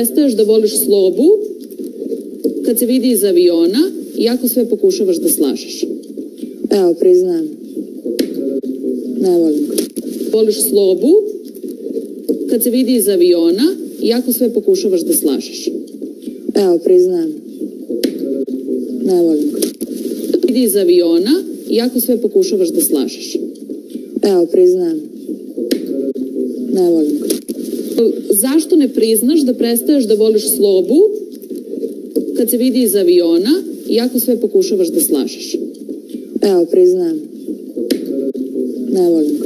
Prestaješ da voliš slobu kad se vidi iz aviona, iako sve pokušavaš da slažeš. Evo, priznajem. Ne volim. Voliš slobu kad se vidi iz aviona, iako sve pokušavaš da slažeš. Evo, priznajem. Ne volim. Vidi iz aviona, iako sve pokušavaš da slažeš. Evo, priznajem. Ne volim. Zašto ne priznaš da prestaješ da voliš slobu kad se vidi iz aviona, iako sve pokušavaš da slažeš? Evo, priznajem. Ne volim.